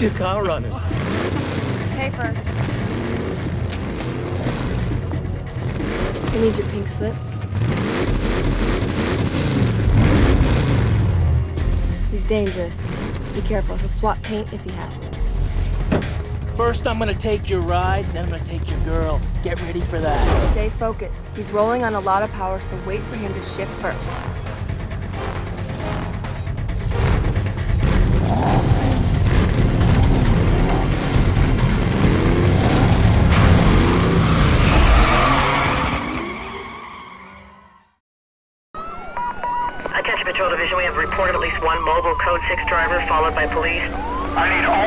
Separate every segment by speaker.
Speaker 1: How's your car running?
Speaker 2: Papers. I need your pink slip. He's dangerous. Be careful. He'll swap paint if he has to.
Speaker 1: First, I'm gonna take your ride, then I'm gonna take your girl. Get ready for that.
Speaker 2: Stay focused. He's rolling on a lot of power, so wait for him to shift first.
Speaker 3: 6 driver followed by police.
Speaker 4: I need all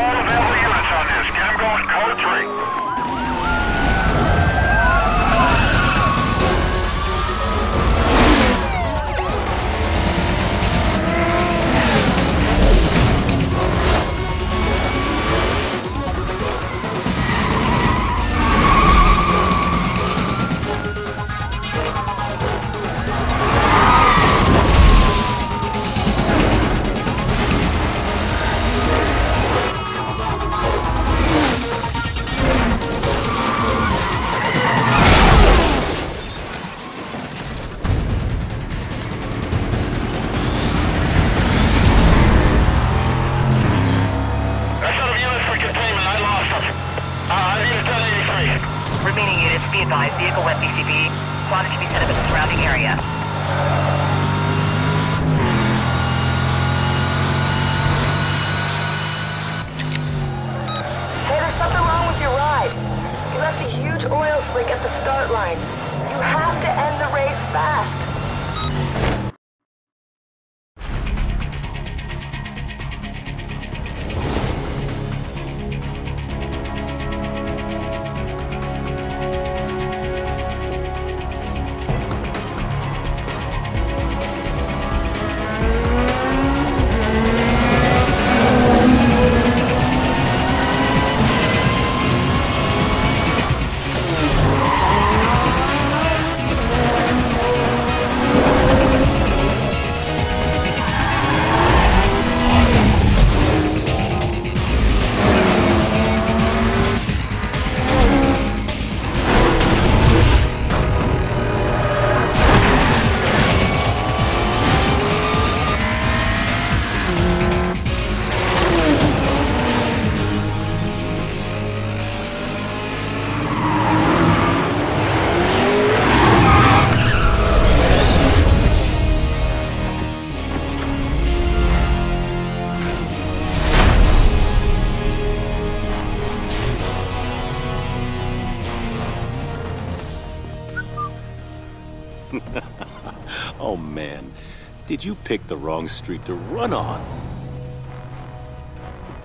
Speaker 5: did you pick the wrong street to run on?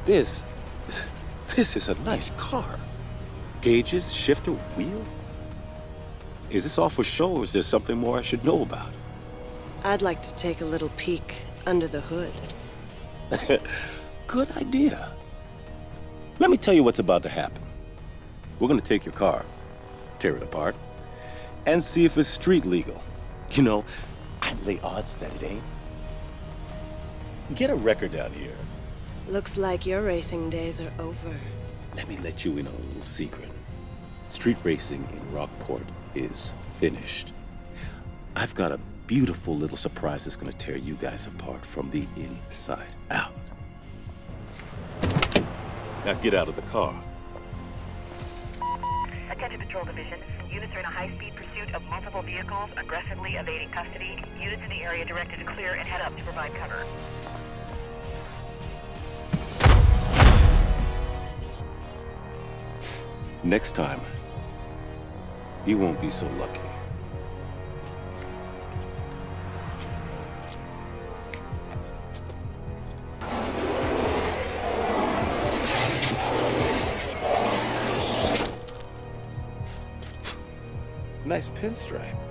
Speaker 5: This. This is a nice car. Gauges, shifter, wheel? Is this all for show or is there something more I should know about?
Speaker 6: I'd like to take a little peek under the hood.
Speaker 5: Good idea. Let me tell you what's about to happen. We're gonna take your car, tear it apart, and see if it's street legal. You know, I'd lay odds that it ain't. Get a record down here.
Speaker 6: Looks like your racing days are over.
Speaker 5: Let me let you in on a little secret. Street racing in Rockport is finished. I've got a beautiful little surprise that's gonna tear you guys apart from the inside out. Now get out of the car.
Speaker 3: Attention Patrol Division, units are in a high-speed pursuit of multiple vehicles, aggressively evading custody. Units in the area directed to clear and head up to provide cover.
Speaker 5: Next time, you won't be so lucky. Nice pinstripe.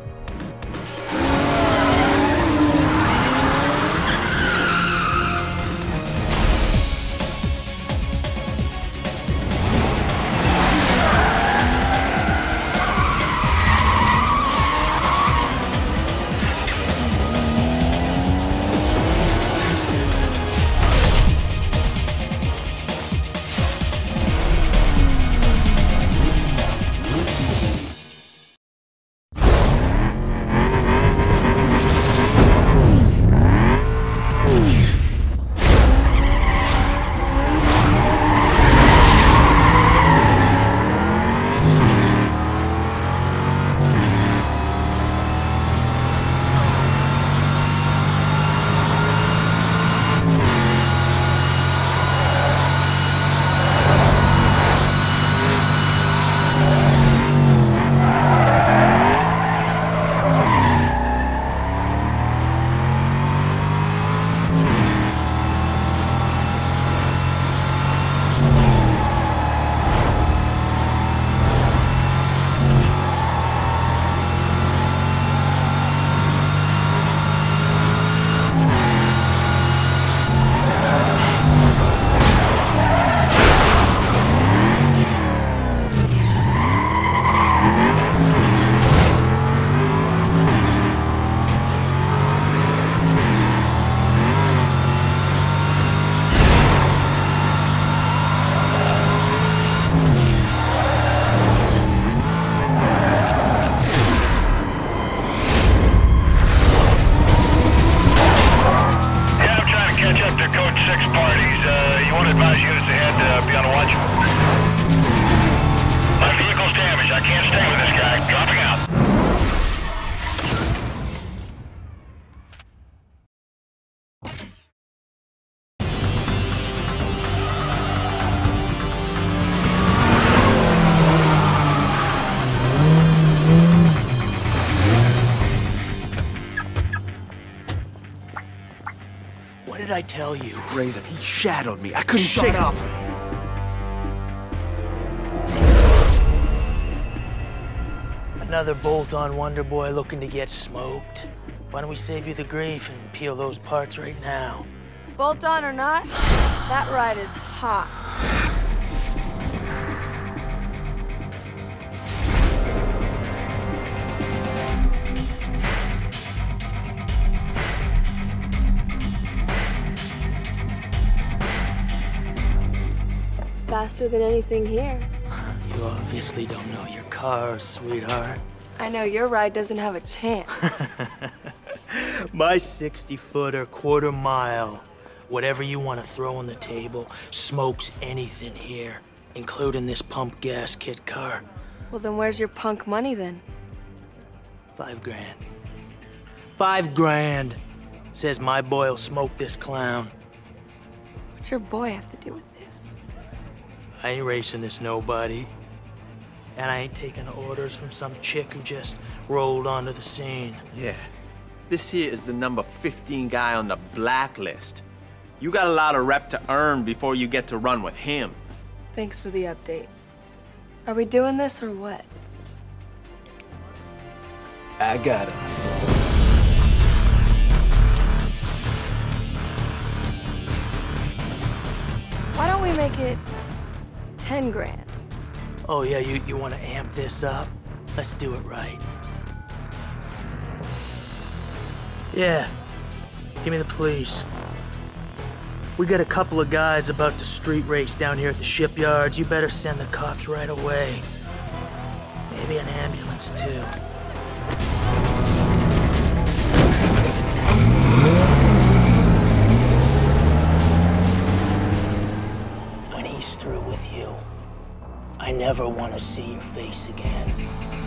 Speaker 1: I tell you?
Speaker 7: Razor, he shadowed me. I couldn't shake
Speaker 1: up. Another bolt-on Wonder Boy looking to get smoked. Why don't we save you the grief and peel those parts right now?
Speaker 2: Bolt on or not, that ride is hot. Faster than anything here.
Speaker 1: You obviously don't know your cars, sweetheart.
Speaker 2: I know your ride doesn't have a chance.
Speaker 1: My 60-footer, quarter mile, whatever you want to throw on the table, smokes anything here, including this pump gas kit car.
Speaker 2: well, then where's your punk money then?
Speaker 1: Five grand. Five grand. Says my boy'll smoke this clown.
Speaker 2: What's your boy have to do with?
Speaker 1: I ain't racing this nobody. And I ain't taking orders from some chick who just rolled onto the scene.
Speaker 7: Yeah. This here is the number 15 guy on the blacklist. You got a lot of rep to earn before you get to run with him.
Speaker 2: Thanks for the update. Are we doing this or what?
Speaker 1: I got him.
Speaker 2: Why don't we make it 10 grand?
Speaker 1: Oh yeah, you, you want to amp this up? Let's do it right. Yeah, give me the police. We got a couple of guys about to street race down here at the shipyards. You better send the cops right away. Maybe an ambulance too. Never want to see your face again.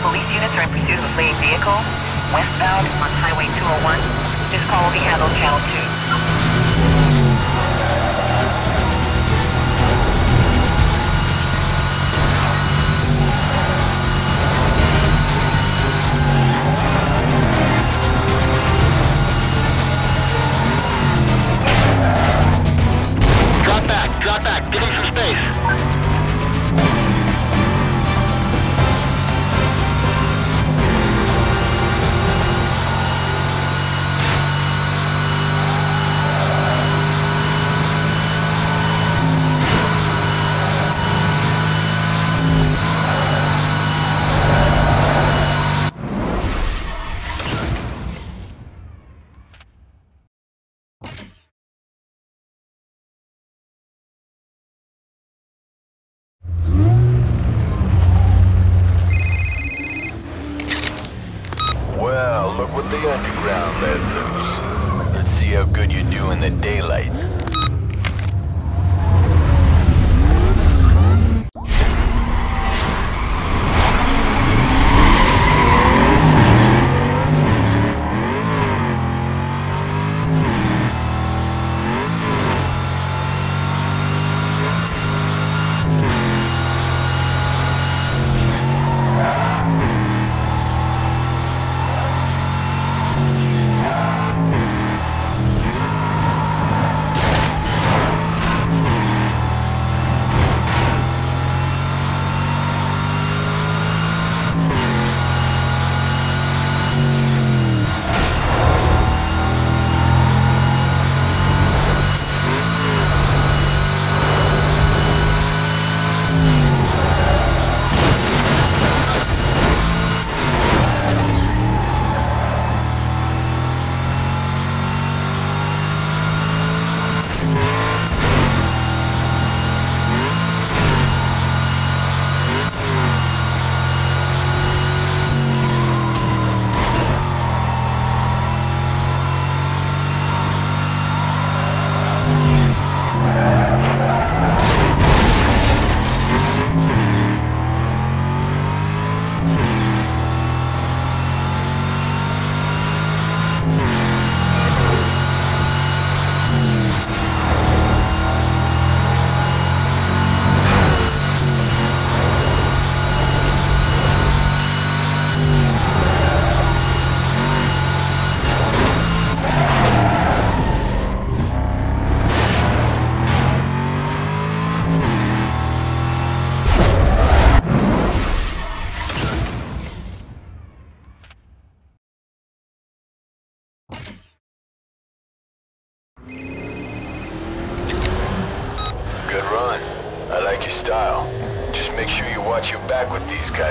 Speaker 3: Police units are in pursuit of a fleeing vehicle, westbound on Highway 201. This call will be handled Channel 2.
Speaker 4: Drop back. Drop back. Give him some space.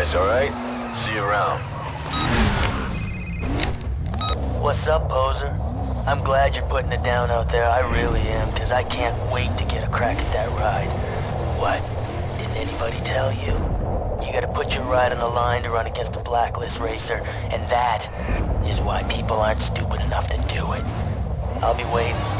Speaker 8: Guys, alright? See you around.
Speaker 9: What's up, poser? I'm glad you're putting it down out there. I really am, because I can't wait to get a crack at that ride. What? Didn't anybody tell you? You gotta put your ride on the line to run against a blacklist racer, and that is why people aren't stupid enough to do it. I'll be waiting.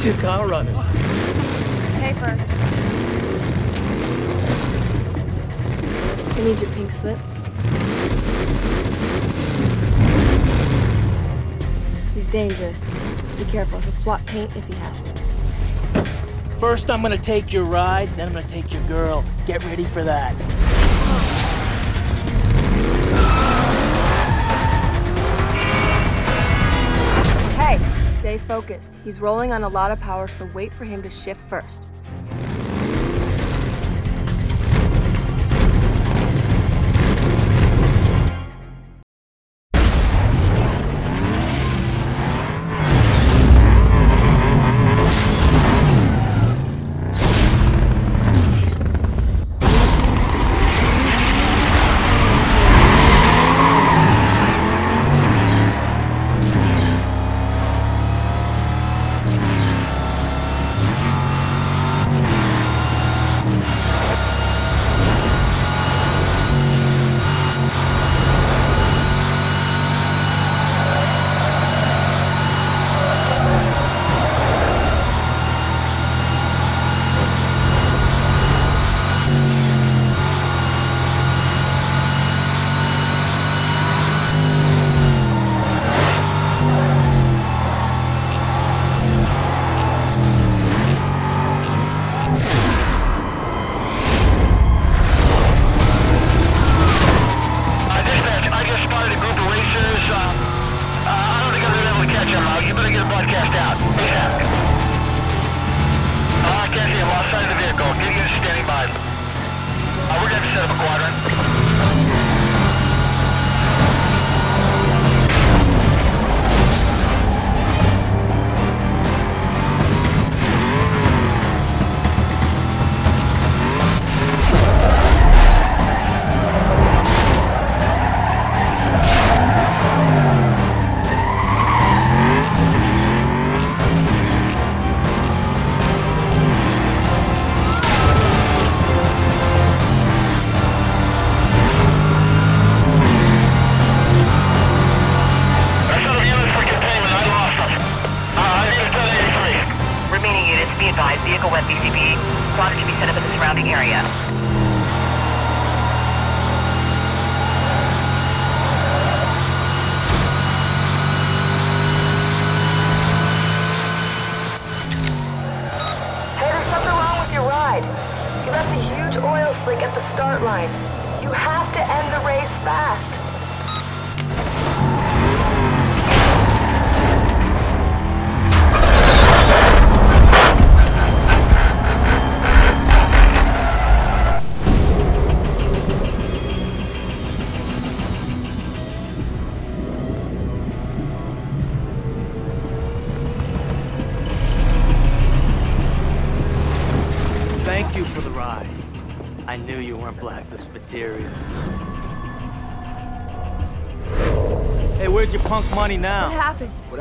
Speaker 7: How's your car running?
Speaker 4: Paper. I need your pink slip. He's dangerous. Be careful. He'll swap paint if he has to.
Speaker 9: First, I'm gonna take your ride, then I'm gonna take your girl. Get ready for that.
Speaker 4: Stay focused. He's rolling on a lot of power, so wait for him to shift first.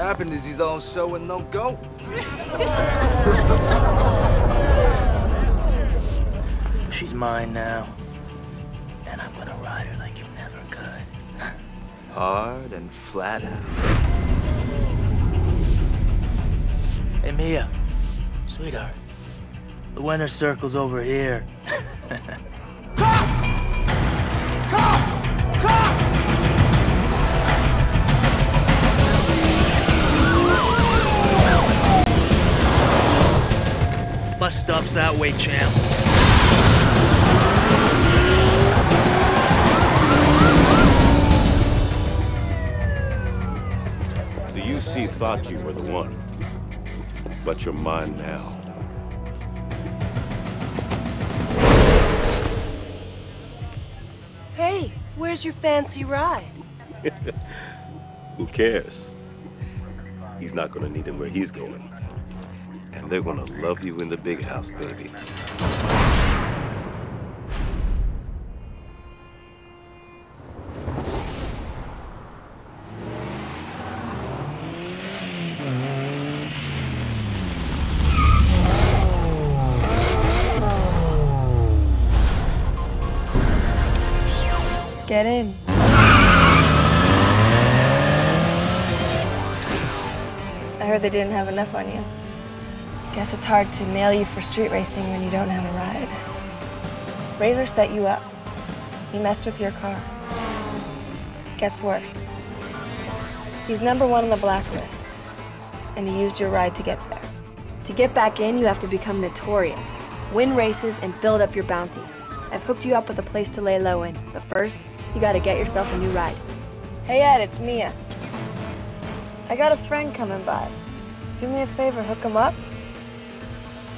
Speaker 4: Happened?
Speaker 10: What happened is he's all show and no go.
Speaker 9: She's mine now. And I'm gonna ride her like you never could.
Speaker 7: Hard and flat out.
Speaker 9: Hey, Mia. Sweetheart. The winner's circle's over here. Bus stop's that way, champ.
Speaker 5: The UC thought you were the one. But you're mine now.
Speaker 6: Hey, where's your fancy ride?
Speaker 5: Who cares? He's not gonna need him where he's going. They're gonna love you in the big house, baby.
Speaker 2: Get in. I heard they didn't have enough on you. Guess it's hard to nail you for street racing when you don't have a ride. Razor set you up. He messed with your car. Gets worse. He's number one on the blacklist, and he used your ride to get there. To get back in, you have to become notorious, win races, and build up your bounty. I've hooked you up with a place to lay low in, but first, you gotta get yourself a new ride. Hey Ed, it's Mia. I got a friend coming by. Do me a favor, hook him up?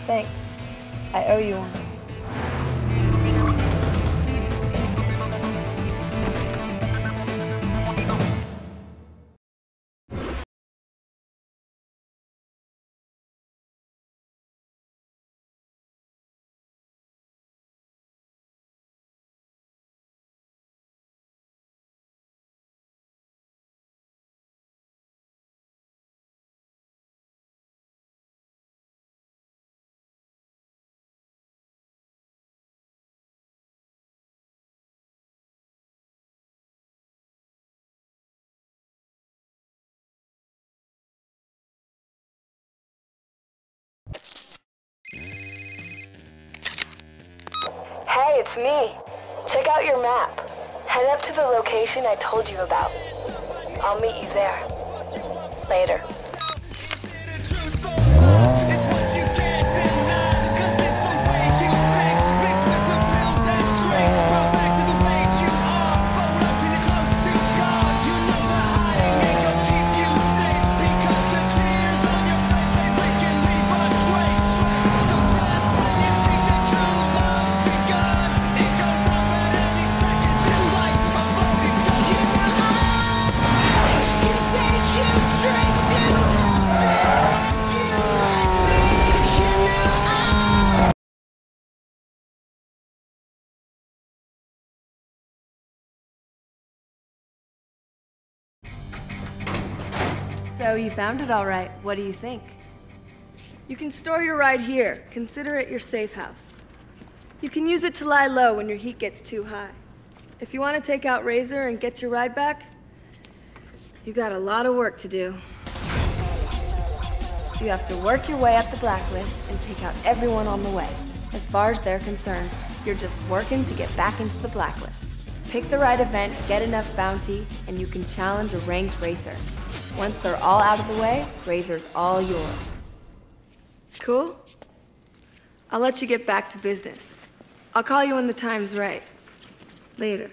Speaker 2: Thanks. I owe you one.
Speaker 11: Hey, it's me. Check out your map. Head up to the location I told you about. I'll meet you there. Later.
Speaker 2: You found it all right. What do you think? You can store your ride here. Consider it your safe house. You can use it to lie low when your heat gets too high. If you want to take out Razor and get your ride back, you got a lot of work to do. You have to work your way up the blacklist and take out everyone on the way. As far as they're concerned, you're just working to get back into the blacklist. Pick the right event, get enough bounty, and you can challenge a ranked racer. Once they're all out of the way, Razor's all yours. Cool? I'll let you get back to business. I'll call you when the time's right. Later.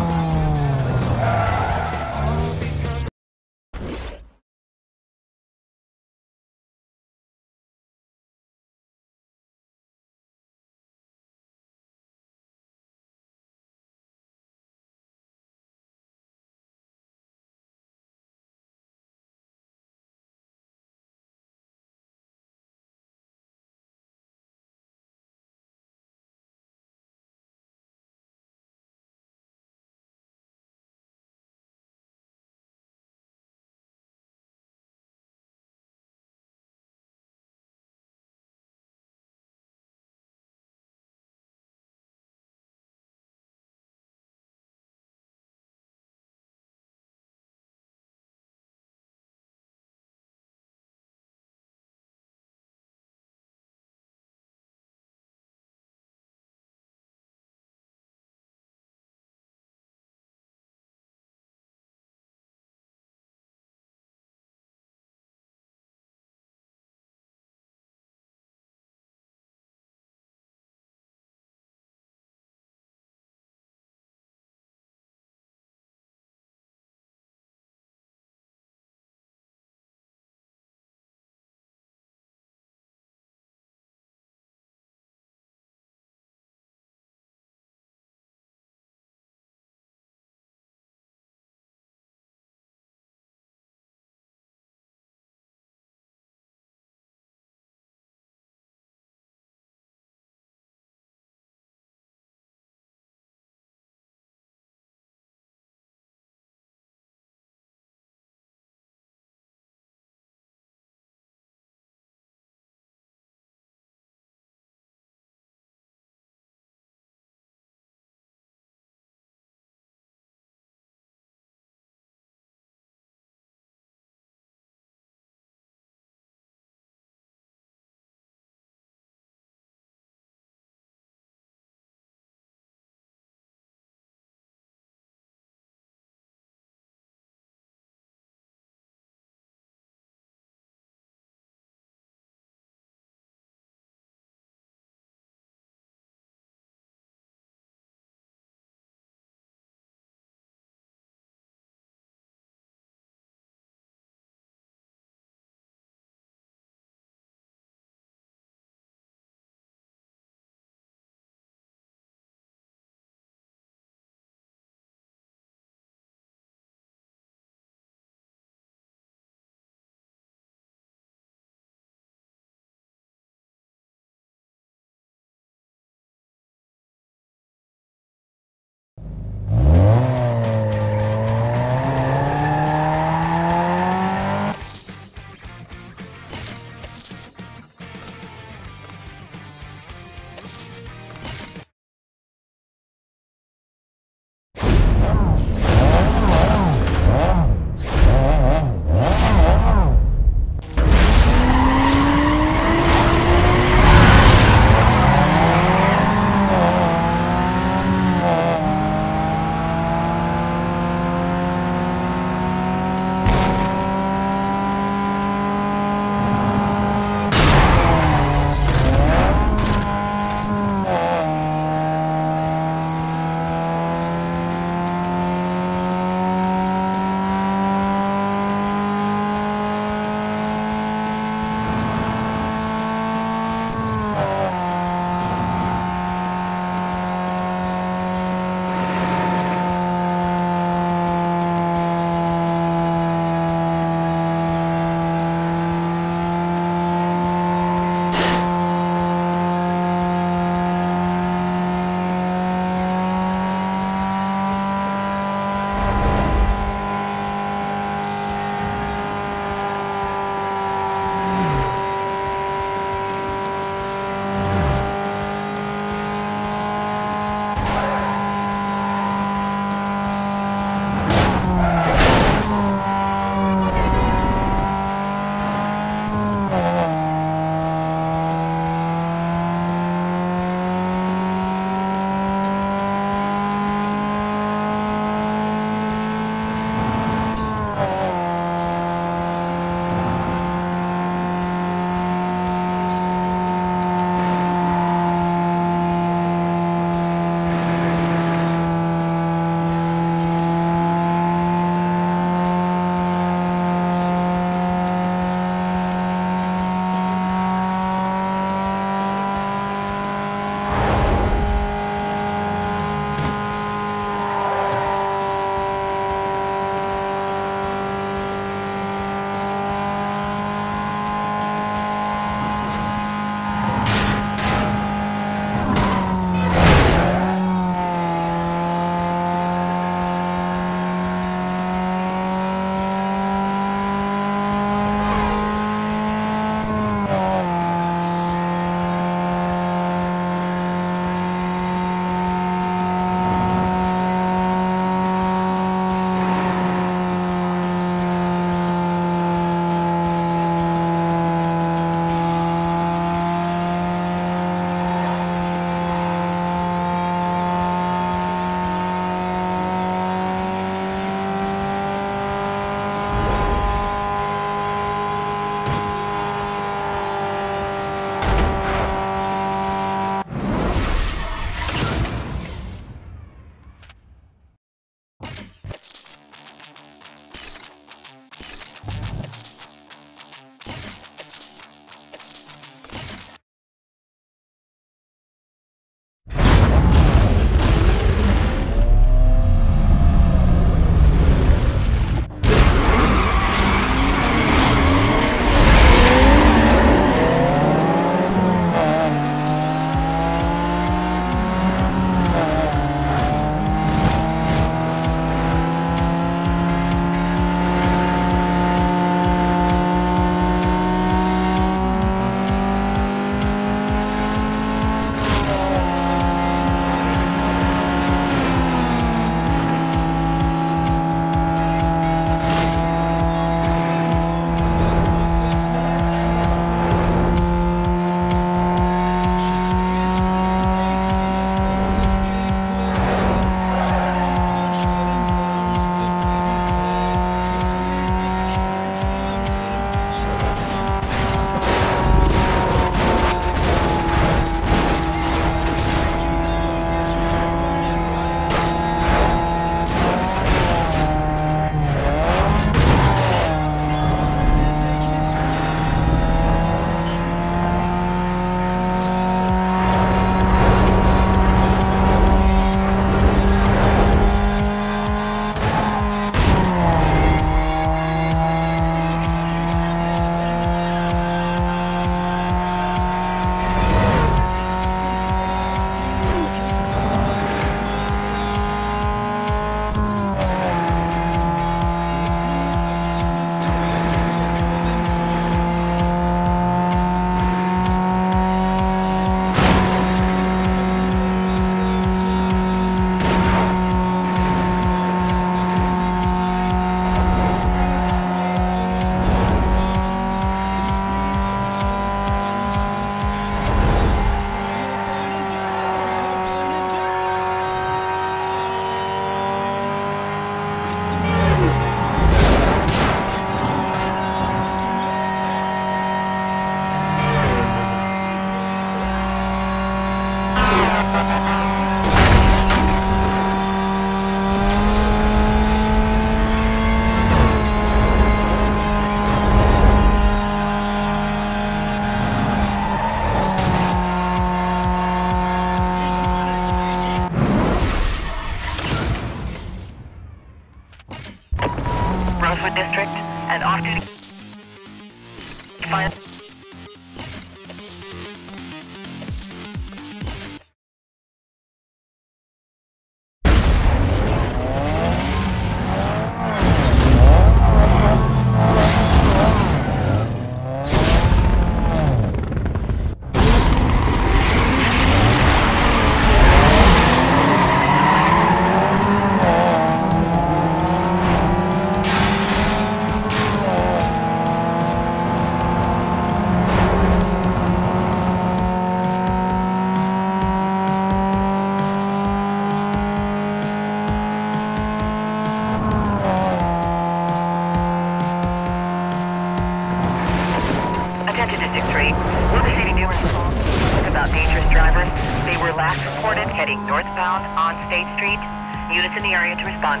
Speaker 3: Dangerous drivers. They were last reported heading northbound on State Street. Units in the area to respond.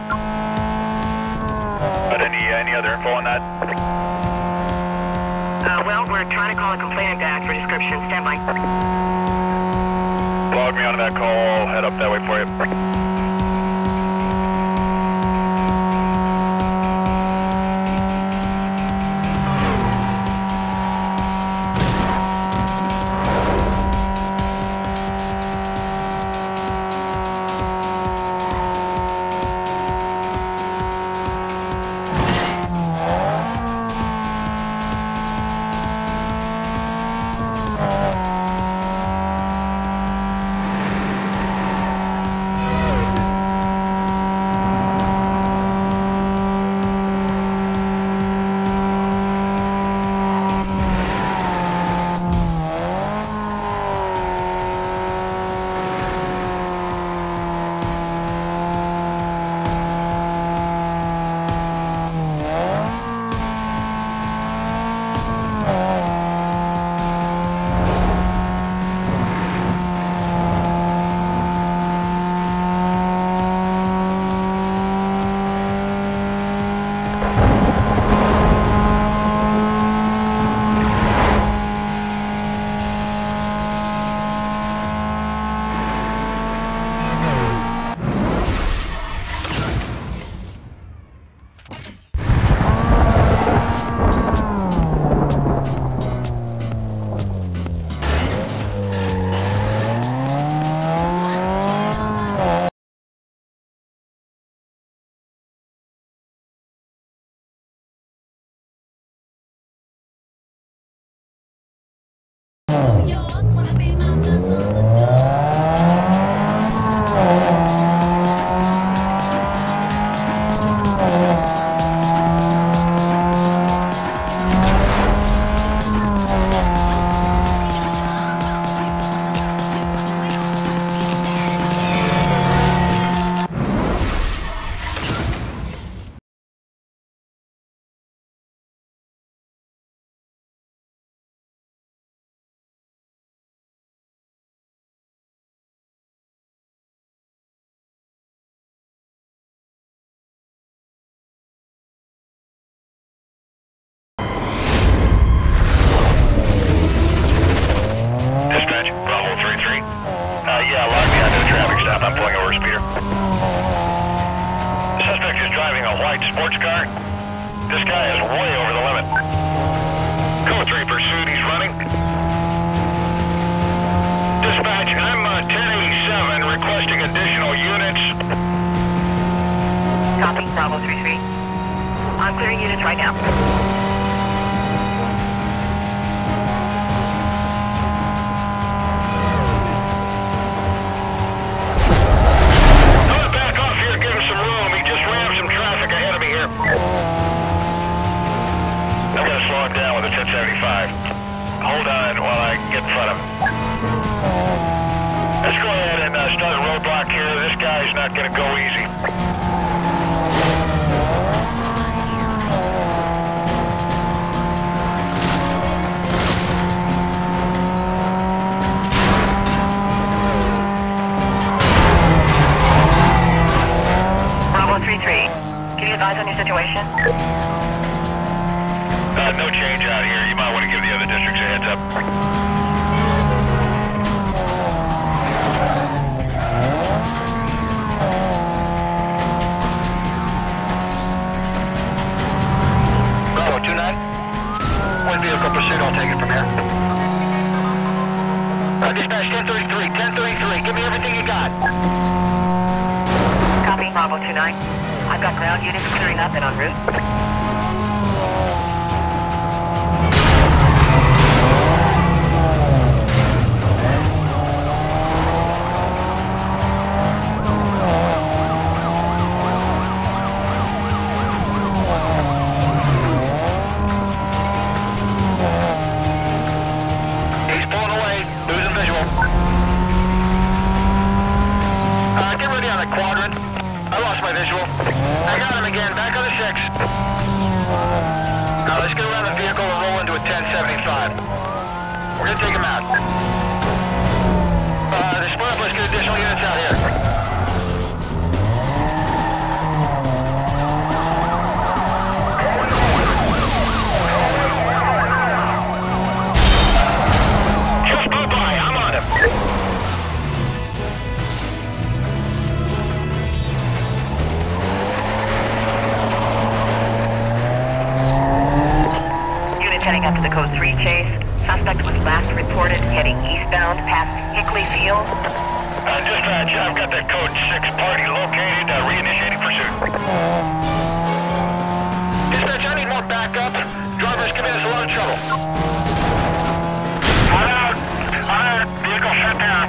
Speaker 12: But any, any other info on that?
Speaker 3: Uh, well, we're trying to call a complainant back for description. Stand by.
Speaker 12: Log me onto that call. I'll head up that way for you. Driving a white sports car. This guy is way over the limit. Code 3 pursuit, he's running. Dispatch, I'm uh, 1087, requesting additional units.
Speaker 3: Copy, Bravo 3-3. I'm clearing units right now.
Speaker 12: 75. Hold on while I get in front of him. Let's go ahead and uh, start a roadblock here. This guy's not going to go easy.
Speaker 3: Bravo 3-3. Can you advise on your situation?
Speaker 12: No change out here. You might want to give the other districts a heads up. Bravo 2-9. One vehicle pursuit. I'll take it from here. Uh, dispatch 1033. 1033. Give me everything you got.
Speaker 3: Copy, Bravo 2-9. I've got ground units clearing up and en route.
Speaker 12: again, back on the 6. Now let's get around the vehicle and roll into a 1075. We're going to take him out. Uh, they're split up, let's get additional units out here. heading up to the Code 3 chase. Suspect was
Speaker 3: last reported heading eastbound past Hickley's Hill.
Speaker 12: Uh, dispatch, uh, I've got the Code 6 party located, uh, reinitiating pursuit.
Speaker 4: Dispatch, I need more backup. Driver's giving us a lot of trouble.
Speaker 12: I'm out. I'm out. Vehicle shut down.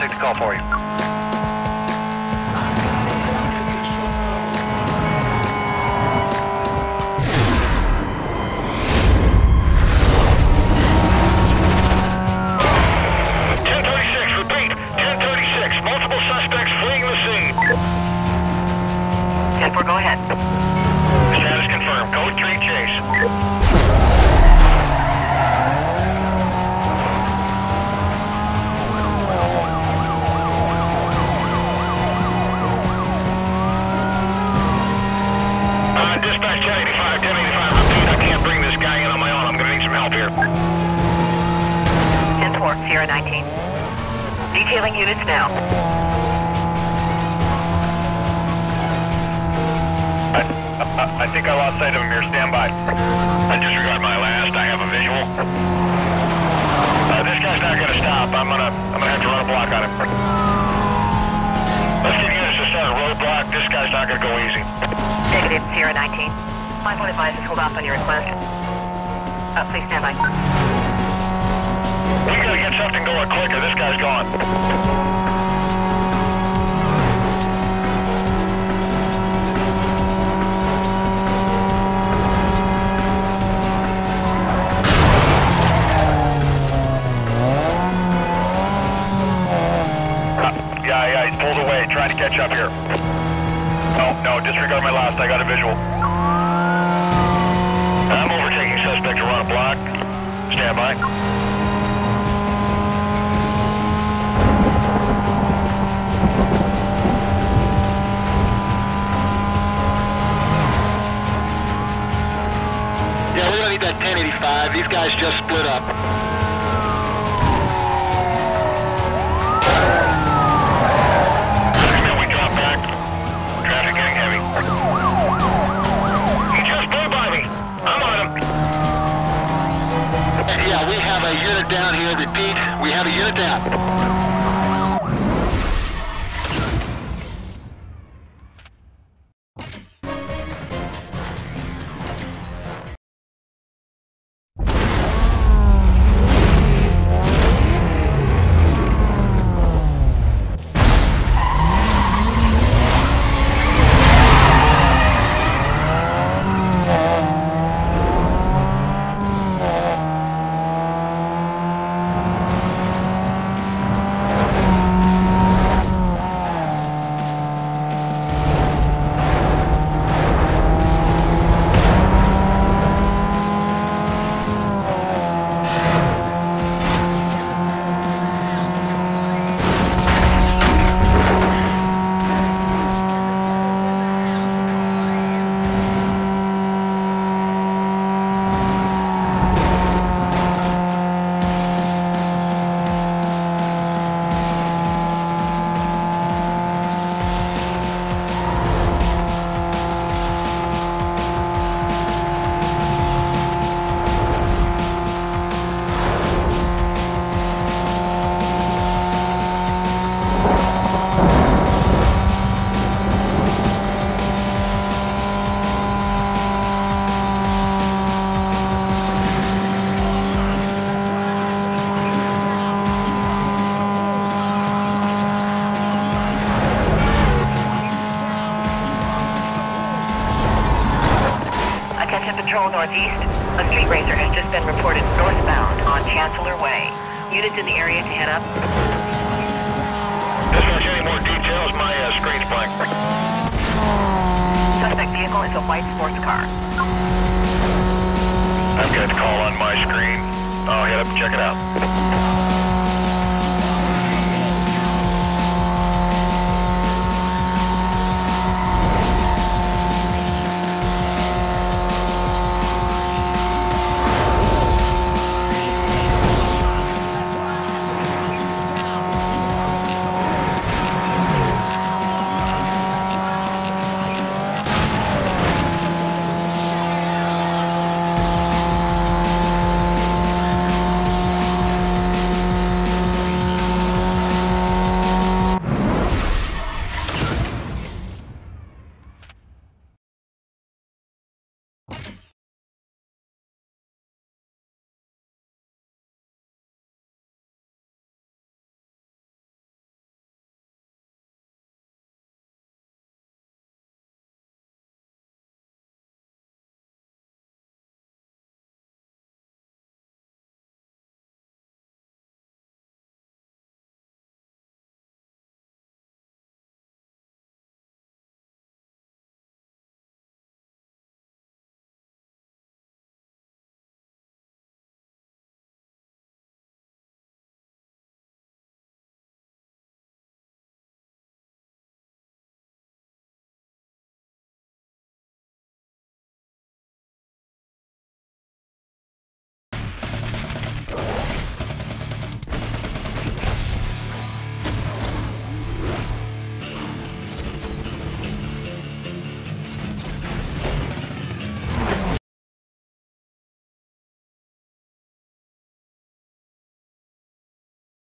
Speaker 12: Take the call for you. Ten thirty-six. Repeat. Ten thirty-six. Multiple suspects fleeing the scene.
Speaker 3: 10-4, go ahead.
Speaker 12: Status confirmed. Code three chase.
Speaker 3: 10-4, 19. Detailing units now.
Speaker 12: I, I, I think I lost sight of him here. Stand by. I disregard my last. I have a visual. Uh, this guy's not gonna stop. I'm gonna, I'm gonna have to run a block on him. Let's get units to start a roadblock. This guy's not gonna go easy.
Speaker 3: Negative, Sierra 19. My point advisors hold off on your request. Uh, please stand by.
Speaker 12: We gotta get something going quicker. This guy's gone. Uh, yeah, yeah, he's pulled away. Trying to catch up here. No, no, disregard my last. I got a visual. I'm overtaking suspect run a block. Stand by.
Speaker 4: Yeah, we're gonna need that 1085. These guys just split up.
Speaker 12: Signal, we drop back. Traffic getting heavy. He just blew by me. I'm on him.
Speaker 4: Yeah, we have a unit down here. Repeat, we have a unit
Speaker 3: In the area to head up.